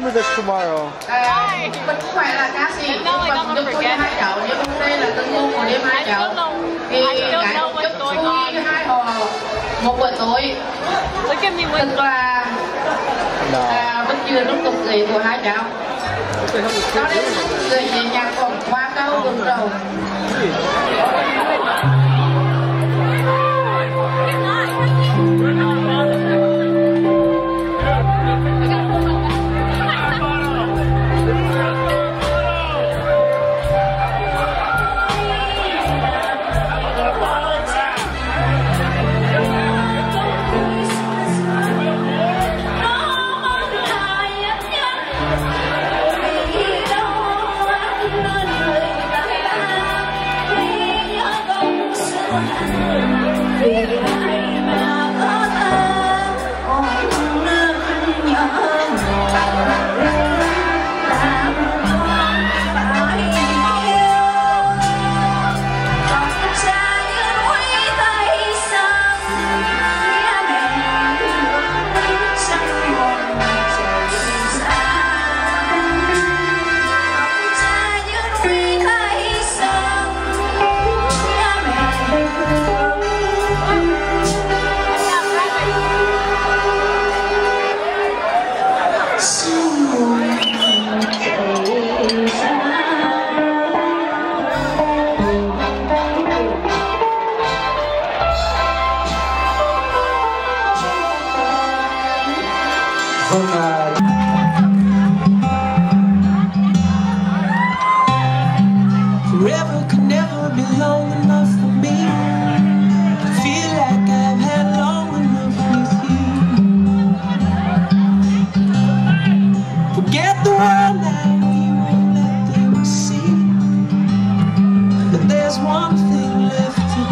Remember this tomorrow. Mình không phải là ca sĩ mà giúp tôi hai cháu nhưng đây là tân môn của đêm hai cháu thì cái tôi hai họ một buổi tối. Look at me tức là No. à, vẫn chưa lúc tục lệ của hai cháu. Nó đến người về nhà còn qua câu đường đầu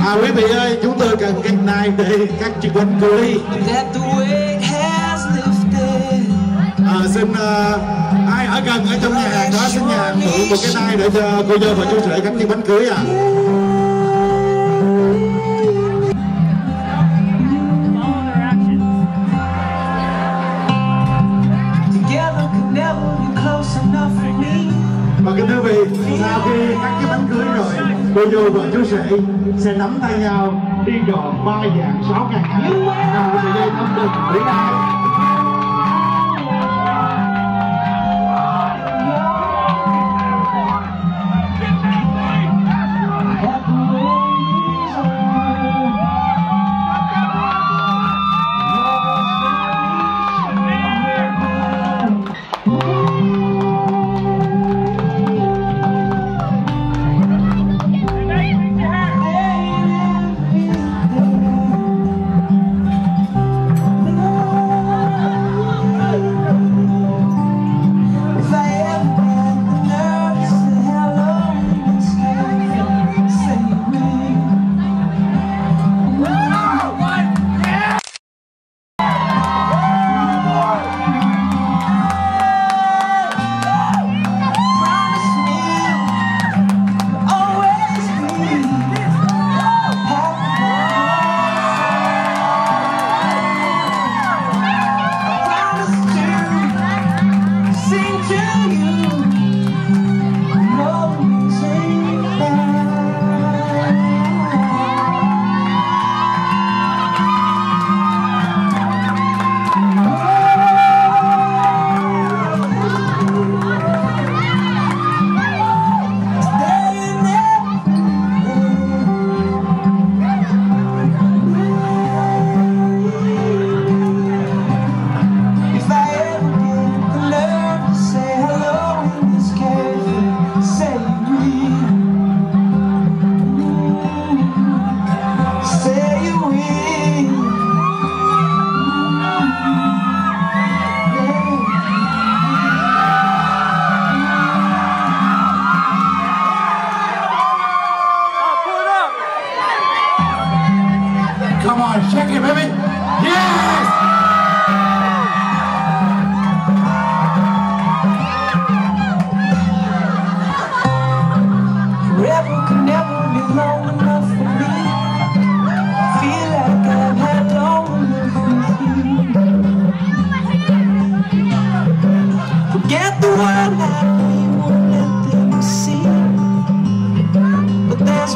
à quý vị ơi, chúng tôi cần cái này để các chị weight has lifted. À, xin à, ai ở gần ở trong nhà hàng đó xin nhà hàng mượn một cái nai để cho cô dâu và chú rể cắt cái bánh cưới à. Và kính thưa quý vị, sau khi cắt cái bánh cưới rồi, cô dâu và chú rể sẽ nắm tay nhau đi trọn ba vàng sáu ngàn ngày nằm sợi dây thâm vĩ đại.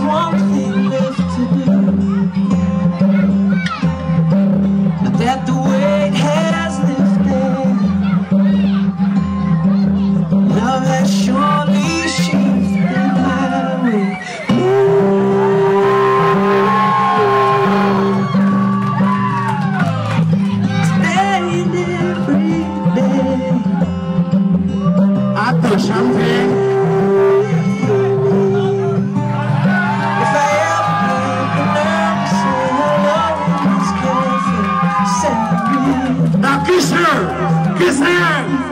But Kiss her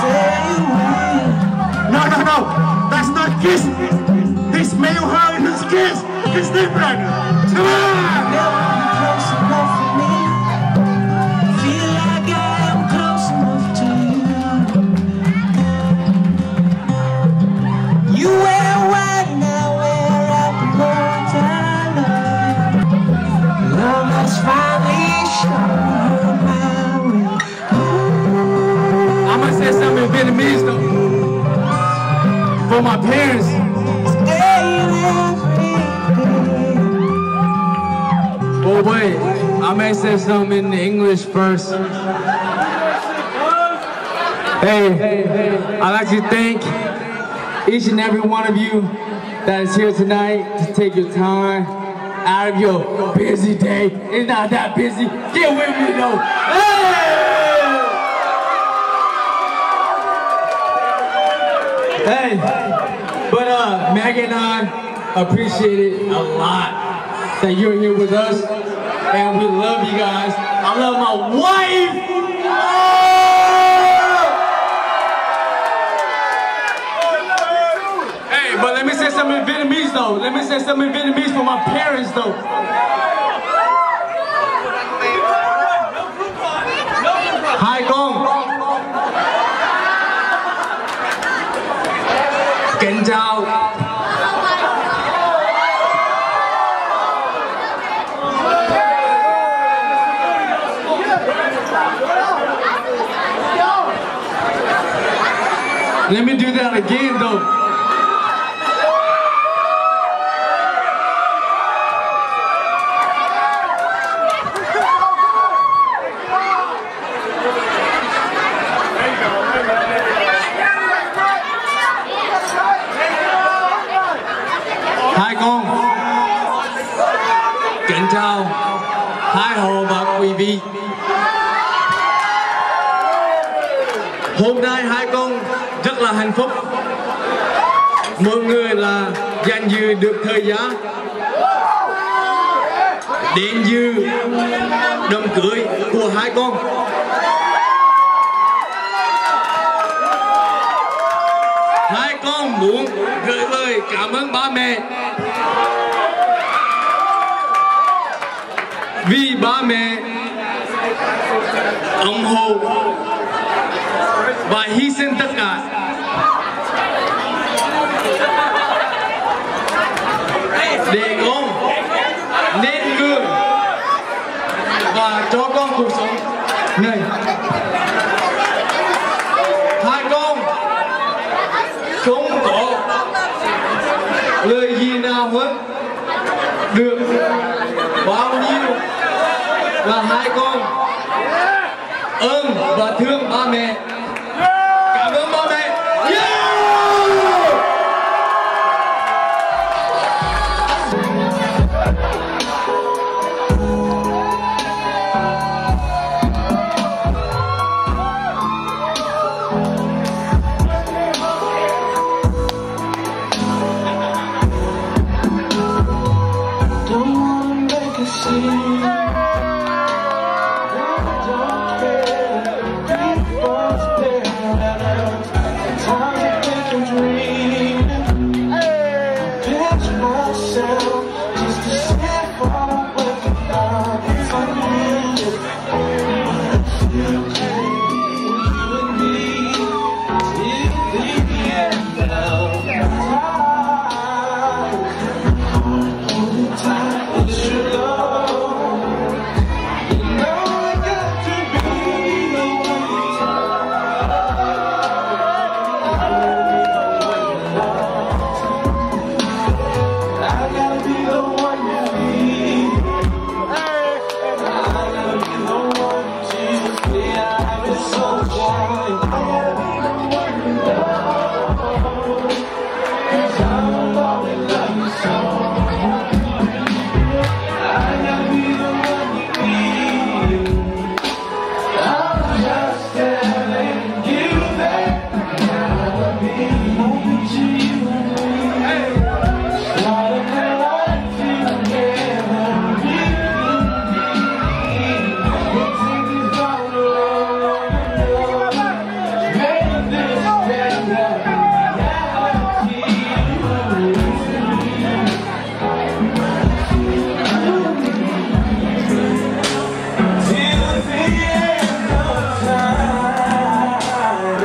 say you will. No, no, no. That's not kiss. This male hug is kiss It's different in Vietnamese though. For my parents. Day. Well, wait. I may say something in English first. Hey, I'd like to thank each and every one of you that is here tonight to take your time out of your busy day. It's not that busy. Get with me though. Hey! Hey! But uh, Maggie and I appreciate it a lot that you're here with us, and we love you guys. I love my wife. Hey, but let me say something in Vietnamese though. Let me say something in Vietnamese for my parents though. Let me do that again though. Con, rất là hạnh phúc. Mọi người là dành dự được thời gian đến dự đám cưới của hai con. Hai con muốn gửi lời cảm ơn ba mẹ vì ba mẹ ủng hộ và hy sinh tất cả. Để con nên gương. Và cho con cuộc sống. Này. Hai con. Không có lời gì nào hết. Được bao nhiêu là hai con. Ơn và thương ba mẹ.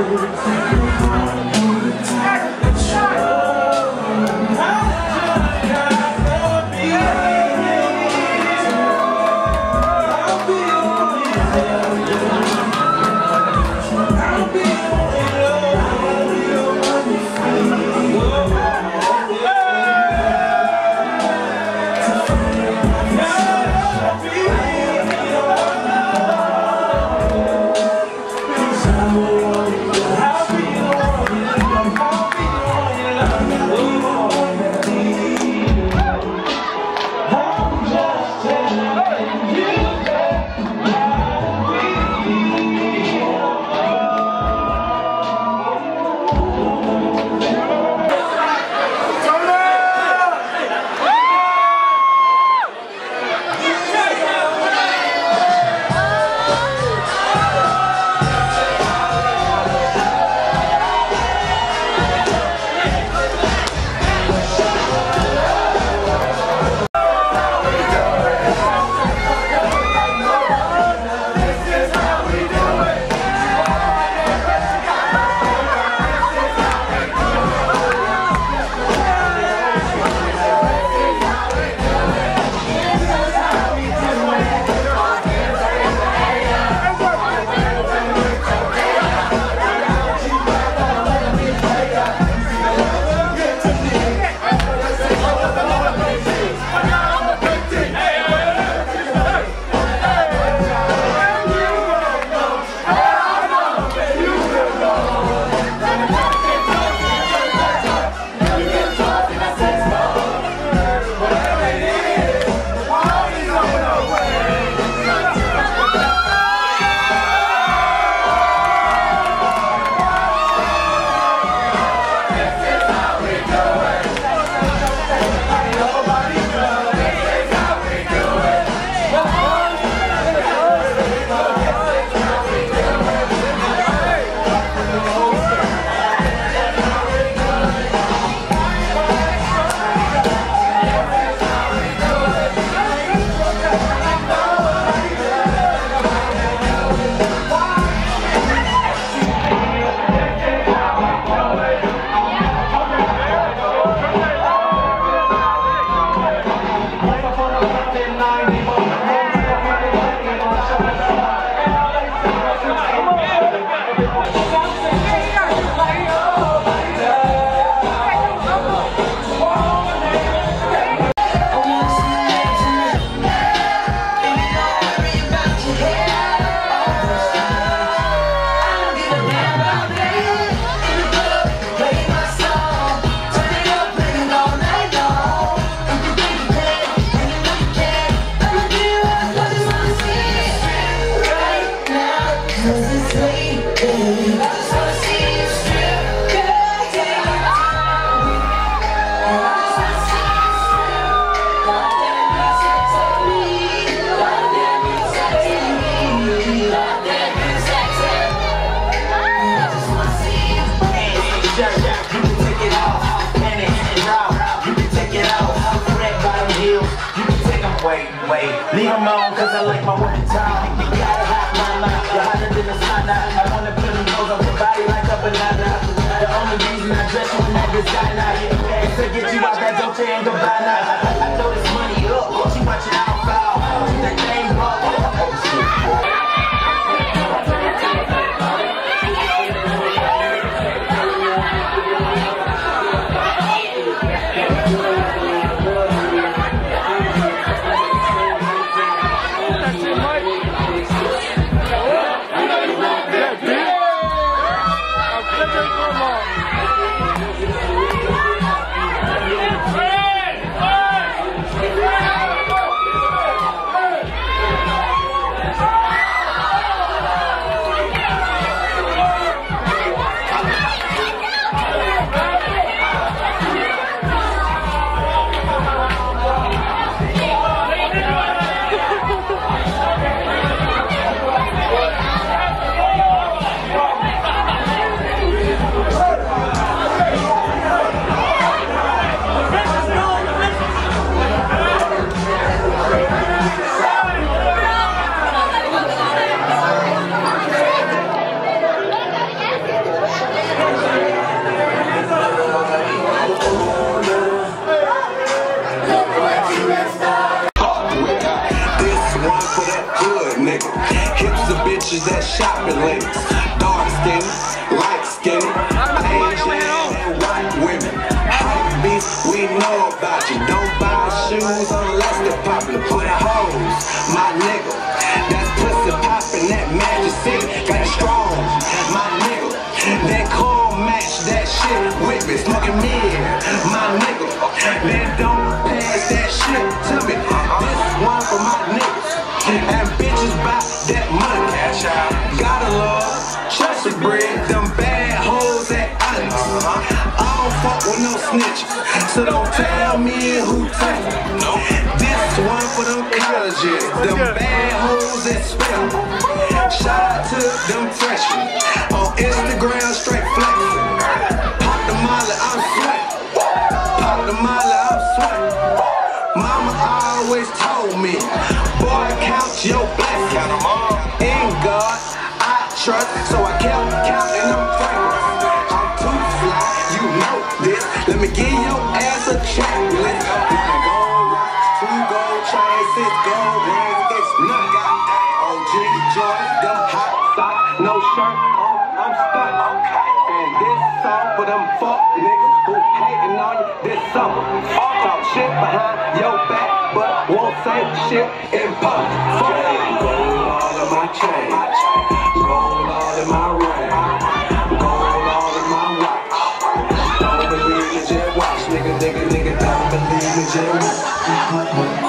будем сидеть. Leave them on, cause I like my women tall. You gotta have mama, you're hotter than a sauna. I wanna put them clothes on your body like a banana. The only reason I dress you in that designer is to get you out that Dolce and Gabbana. With me. Smoking mid, my nigga. Then don't pass that shit to me. This one for my niggas. And bitches buy that money. Cash out Gotta love, trust the bread, them bad hoes at Onyx. I don't fuck with no snitches, so don't tell me who tell This one for them colleges, them bad hoes at spell. Shout out to them freshmen counting them fragrance. I'm too fly, you know this. Let me give your ass a checklist. Gold watch, two gold chains, six gold rings, it's none. OG Jordan, them hot socks, no shirt on, I'm stuck. And this song for them fuck niggas who hating on you this summer. Talk shit behind your back, but won't say shit in public. Fuck. All of my chains, roll all of my James.